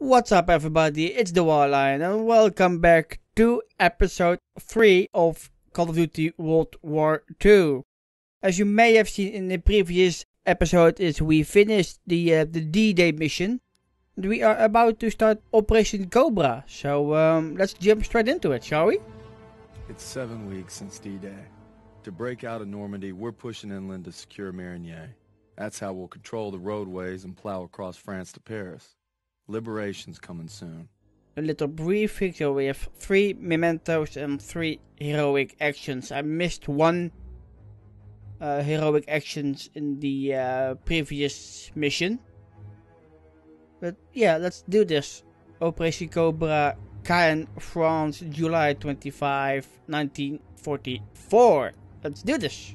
What's up, everybody? It's the WarLion, and welcome back to episode 3 of Call of Duty World War II. As you may have seen in the previous episode, is we finished the uh, the D-Day mission, and we are about to start Operation Cobra. So um, let's jump straight into it, shall we? It's seven weeks since D-Day. To break out of Normandy, we're pushing inland to secure Marigny. That's how we'll control the roadways and plow across France to Paris. Liberation's coming soon. A little brief so we have three mementos and three heroic actions. I missed one uh, heroic actions in the uh, previous mission. But yeah, let's do this. Operation Cobra, Caen, France, July 25, 1944. Let's do this.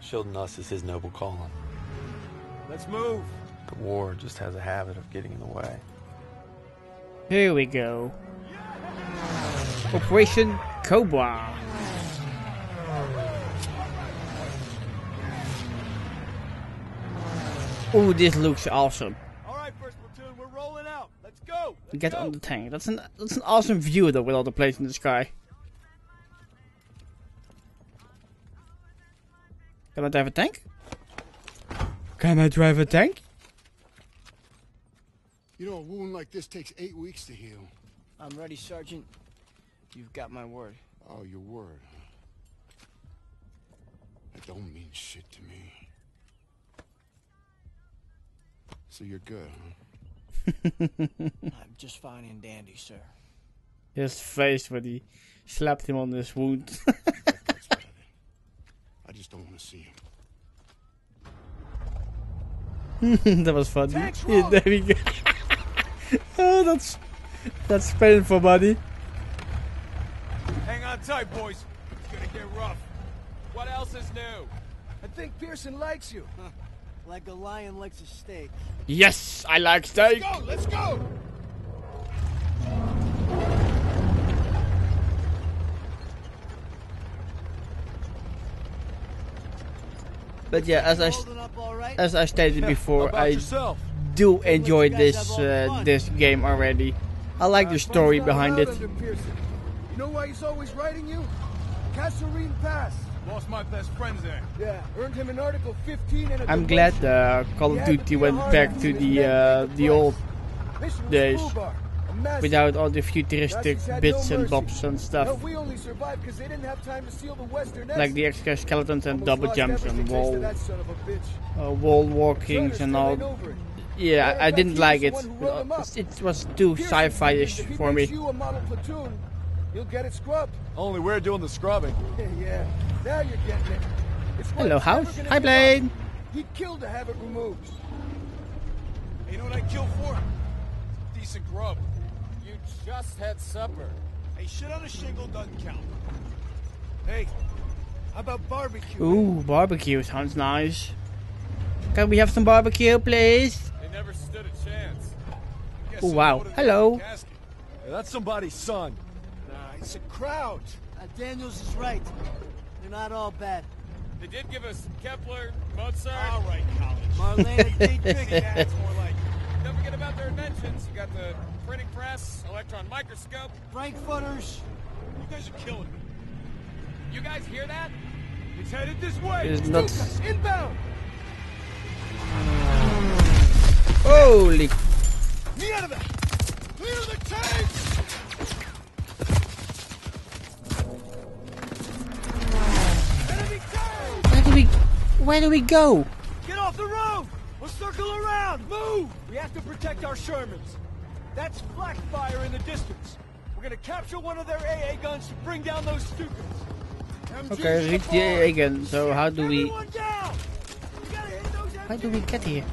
shielding us is his noble calling. Let's move! The war just has a habit of getting in the way. Here we go. Operation Cobra. Oh, this looks awesome. All right, first platoon, we're rolling out. Let's go! Let's Get go. on the tank. That's an that's an awesome view though with all the planes in the sky. Can I drive a tank? Can I drive a tank? You know, a wound like this takes eight weeks to heal. I'm ready, Sergeant. You've got my word. Oh, your word. That don't mean shit to me. So you're good, huh? I'm just fine and dandy, sir. His face when he slapped him on his wound. That's better then. I just don't want to see him. that was funny. Tanks Yeah, there we go. oh, that's that's painful, buddy. Hang on tight, boys. It's gonna get rough. What else is new? I think Pearson likes you. Like a lion likes a steak. Yes, I like steak. Let's Go, let's go! But yeah, as I Holding up all right? as I stated before, I do enjoy this have all the uh, this game already. I like the story behind it. Under Pearson. You know why he's always writing you? Kasserine Pass. Lost my best friends there. Yeah, earned him an Article 15 and a I'm glad uh, Call of Duty went back to the uh, the old days without all the futuristic bits and bobs and No, stuff, we only survived because they didn't have time to seal the western like the exoskeletons and double jumps and wall That son of a bitch. uh, wall walkings and all. Over. Yeah, I, I didn't like it. He was the one who wrote 'em up. It was too sci-fi-ish thinks if he for me. makes you a model platoon, he'll get it scrubbed. Only we're doing the scrubbing. yeah, now you're getting it. It's Hello, house. Hi, Blade. Blaine. up. He'd kill to have it removed. Hey, you know what I kill for? Decent grub. You just had supper. Hey, shit on a shingle doesn't count. Hey, How about barbecue? Ooh, barbecue sounds nice. Can we have some barbecue, please? They never stood a chance. I Oh, wow. one of the Hello. Hey, that's somebody's son. Nah, it's a Kraut. Uh, Daniels is right. They're not all bad. They did give us Kepler, Mozart. All right, college. Marlene Dietrich. Yeah, it's more like Don't forget about their inventions. You got the printing press, electron microscope. Frankfurters. you guys are killing me. You guys hear that? It's headed this way. It is not. Inbound. Holy. Me out of there. Clear the tanks. Enemy tanks. Where do we. Where do we go? Get off the road! We'll circle around! Move! We have to protect our Shermans. That's flak fire in the distance. We're gonna capture one of their AA guns to bring down those Stukas. Okay, reach the AA again. So how do we. Everyone down! We gotta hit those How do we get here?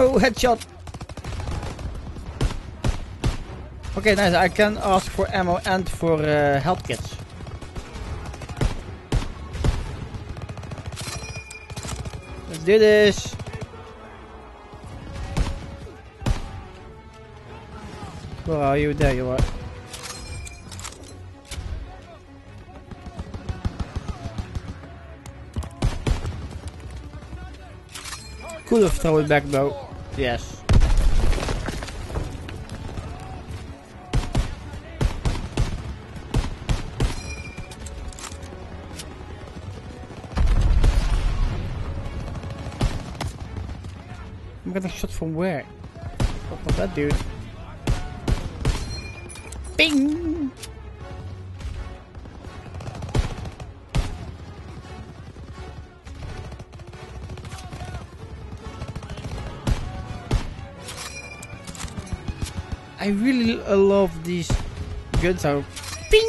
Oh, headshot. Okay, nice. I can ask for ammo and for uh, health kits. Let's do this. Where are you? There you are. Could have thrown it back though. Yes. I'm getting shot from where? What that dude? Bing! I really love these guns are Bing!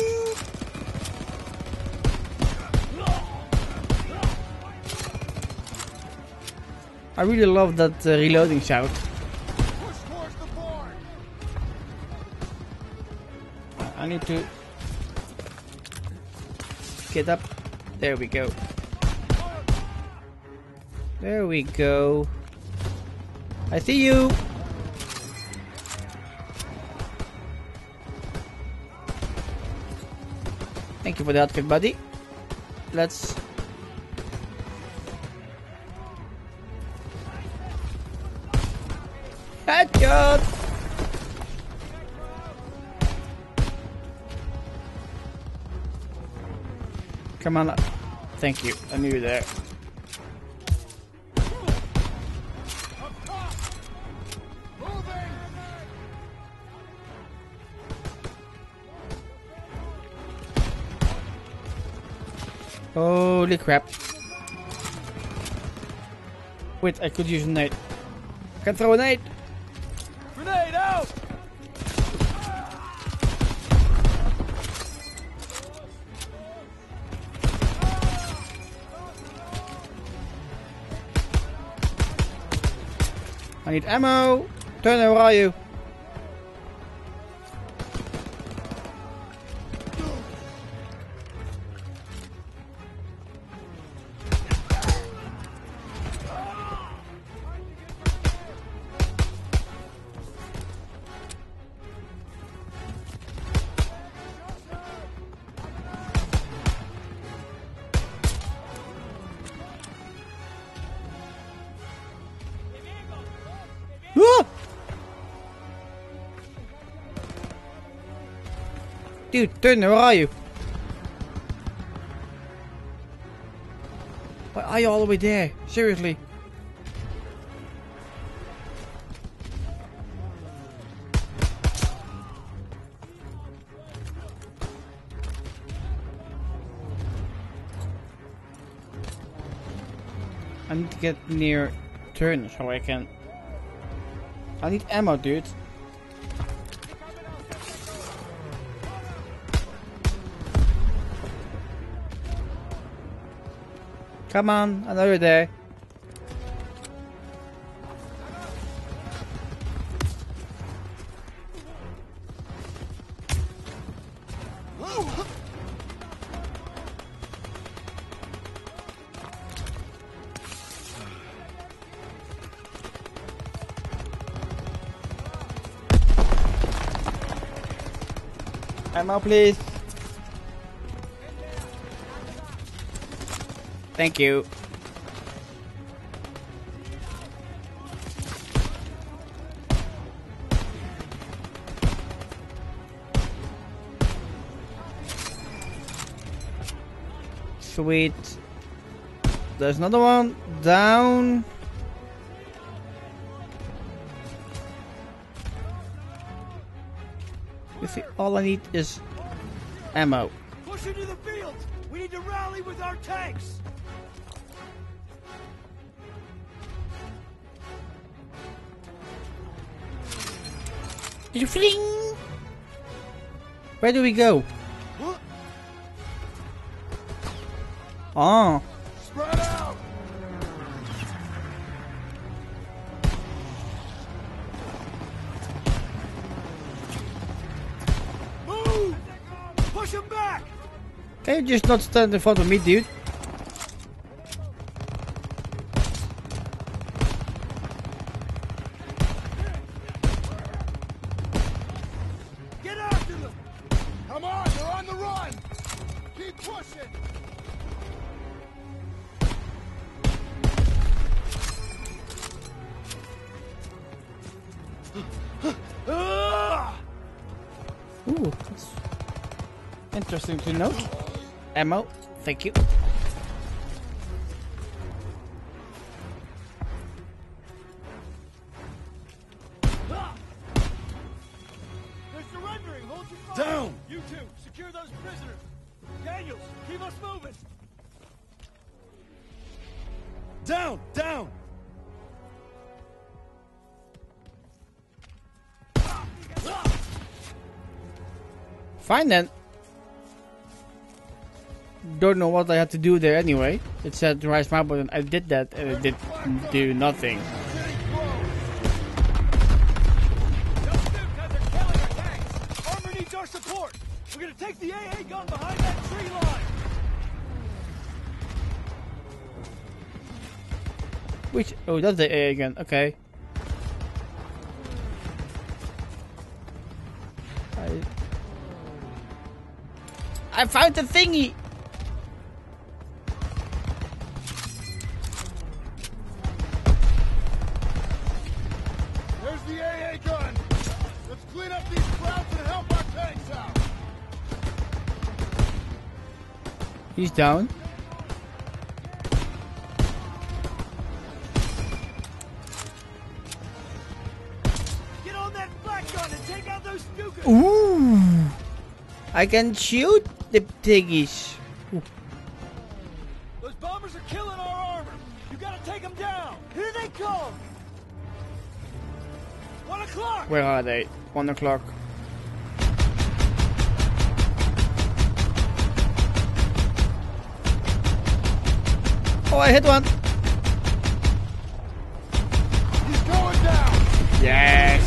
I really love that uh, reloading sound. I need to get up. There we go. There we go. I see you. You for that, good buddy. Let's. Headshot! Come on. Thank you. I knew you there. Holy crap. Wait, I could use a nade. I can throw a nade. Grenade out! I need ammo. Turner, where are you? Dude, Turner, where are you? Why are you all the way there? Seriously. I need to get near Turner so I can I need ammo, dude. Come on, another day. Ammo, please. Thank you. Sweet. There's another one down. You see, all I need is ammo. Push into the fields! We need to rally with our tanks! Fling. Where do we go? Oh, Spread out! Move! Push them back! can you just not stand in front of me, dude? Ooh, that's interesting to note. Ammo, thank you. Fine then. Don't know what I had to do there anyway. It said to rise my button. I did that and it did do nothing. We're gonna take the AA gun behind that tree line! Which oh that's the AA gun. okay. I found the thingy! There's the AA gun! Let's clean up these Krauts and help our tanks out! He's down. Get on that flak gun and take out those Stukas! Ooh! I can shoot the piggies. Those bombers are killing our armor! You gotta take them down! Here they come! One o'clock! Where are they? One o'clock. Oh, I hit one. He's going down! Yes.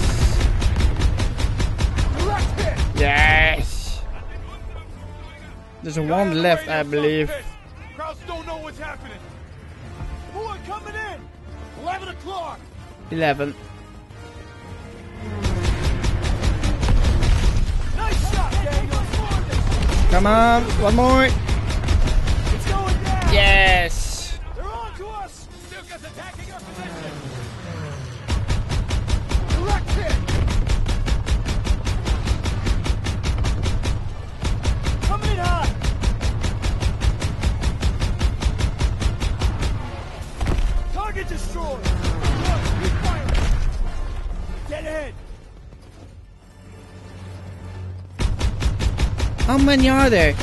Direct hit! Yes. There's a one left, I believe. Krauts don't know what's happening. Who are coming in? 11 o'clock! 11. Nice shot, Daniel! Come on, one more. It's going down! Yes. many are there?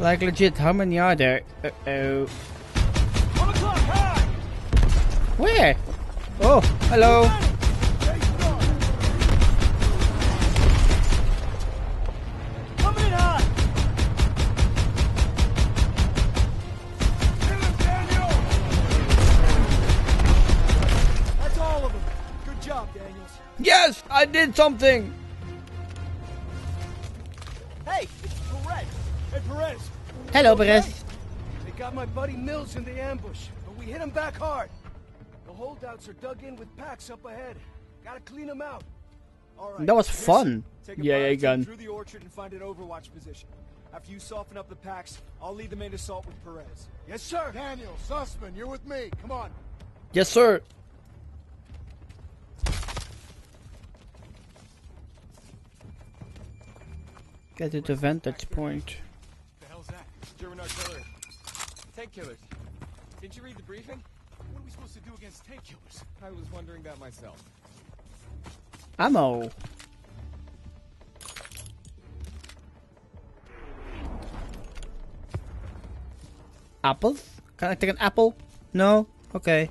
Like legit, how many are there? Uh oh. One o'clock, hi. Where? Oh, hello. Did something. Hey, it's Perez. Hey, Perez. Hello, Perez. They got my buddy Mills in the ambush, but we hit him back hard. The holdouts are dug in with packs up ahead. Gotta clean them out. All right. That was listen, fun. Take a Yeah, yeah, gun. through the orchard and find an overwatch position. After you soften up the packs, I'll lead the main assault with Perez. Yes, sir. Daniel, Zussman, you're with me. Come on. Yes, sir. Get it to the vantage point. The hell's that? German artillery. Tank killers. Didn't you read the briefing? What are we supposed to do against tank killers? I was wondering that myself. Ammo. Apples? Can I take an apple? No? Okay.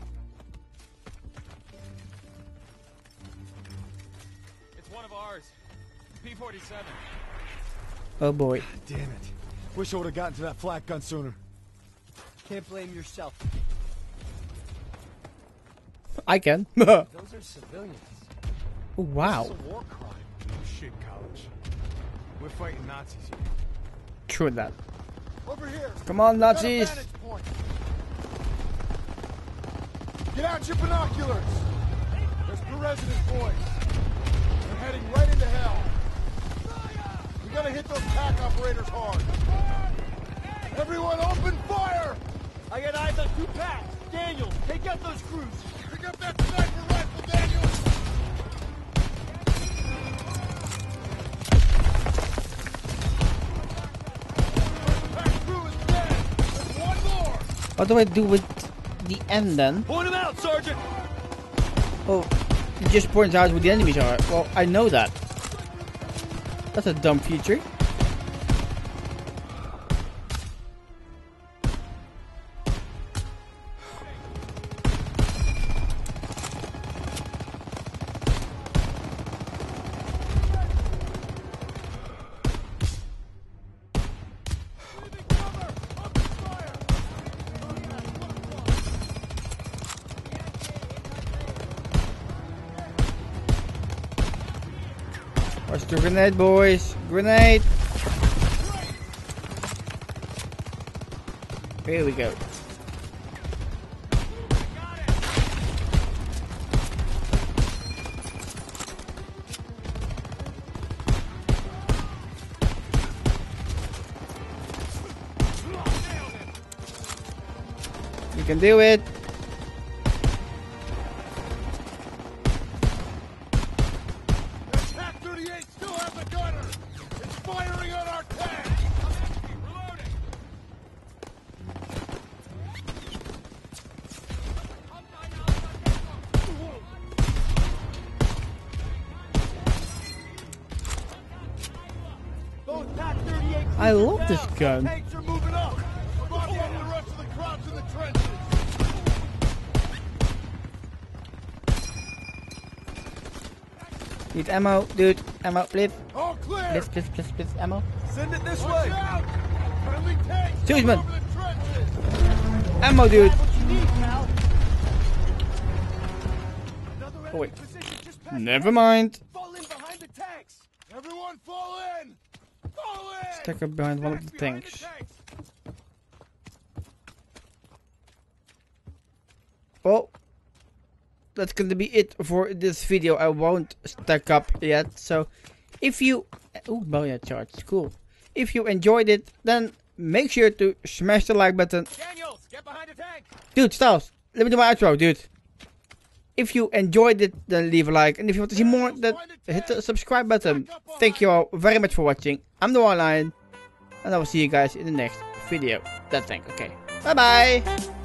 It's one of ours. P-47. Oh boy. Damn it. Wish I would have gotten to that flak gun sooner. Can't blame yourself. I can. Those are civilians. wow. It's a war crime. No shit, college. We're fighting Nazis here. True that. Over here. Come on, Nazis. Get out your binoculars. There's Perez and boys. They're heading right hit those pack operators hard. Everyone open fire! I got eyes on two packs. Daniel, take out those crews. Pick up that sniper rifle, Daniel! Pack crew is dead. There's one more. What do I do with the end then? Point him out, Sergeant! Oh, it just points out where the enemies are. Well, I know that. That's a dumb feature. Grenade, boys. Grenade. Here we go. You can do it. Trenches. Need ammo, dude. Ammo, please. All clear. Please, please, please, please. Ammo. Send it this Watch way. out. Friendly tanks Seriously, coming man. over the. Ammo, dude. What you need, pal? Oh, wait. position just past Never mind. Fall in behind the tanks. Everyone fall in. Up behind one of the tanks. Well, that's gonna be it for this video. I won't stack up yet. So, if you, oh, bonus charge, cool. If you enjoyed it, then make sure to smash the like button. Daniels, get behind the tank. Dude, Styles, let me do my outro, dude. If you enjoyed it, then leave a like, and if you want to see more, then hit the subscribe button. Thank you all very much for watching. I'm the WarLion, and I will see you guys in the next video. That tank, okay. Bye bye.